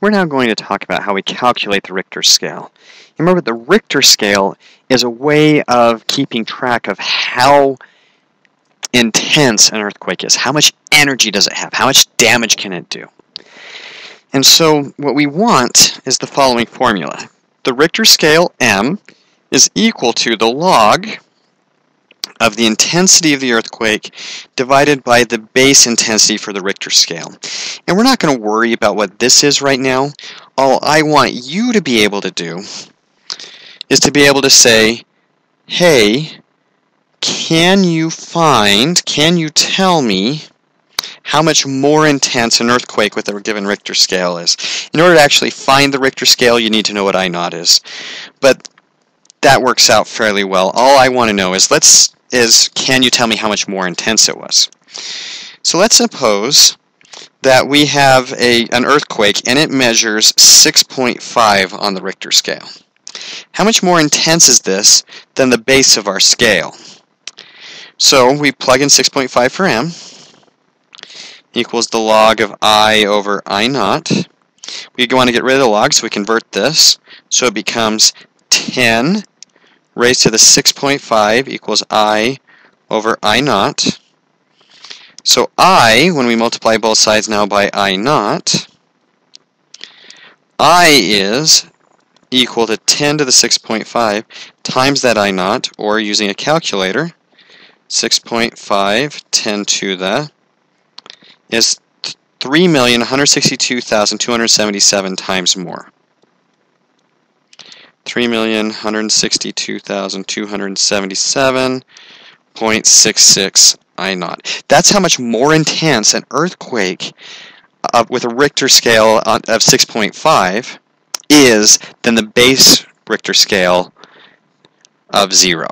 we're now going to talk about how we calculate the Richter scale. Remember, the Richter scale is a way of keeping track of how intense an earthquake is. How much energy does it have? How much damage can it do? And so what we want is the following formula. The Richter scale M is equal to the log of the intensity of the earthquake divided by the base intensity for the Richter scale. And we're not going to worry about what this is right now. All I want you to be able to do is to be able to say, hey, can you find, can you tell me how much more intense an earthquake with a given Richter scale is? In order to actually find the Richter scale, you need to know what I naught is. But that works out fairly well. All I want to know is let's is can you tell me how much more intense it was? So let's suppose that we have a, an earthquake and it measures 6.5 on the Richter scale. How much more intense is this than the base of our scale? So we plug in 6.5 for m equals the log of i over i naught. We want to get rid of the log, so we convert this. So it becomes 10 raised to the 6.5 equals i over i naught. So i, when we multiply both sides now by i naught, i is equal to 10 to the 6.5 times that i naught, or using a calculator, 6.5, 10 to the, is 3,162,277 times more. 3,162,277.66 I naught. That's how much more intense an earthquake uh, with a Richter scale of 6.5 is than the base Richter scale of 0.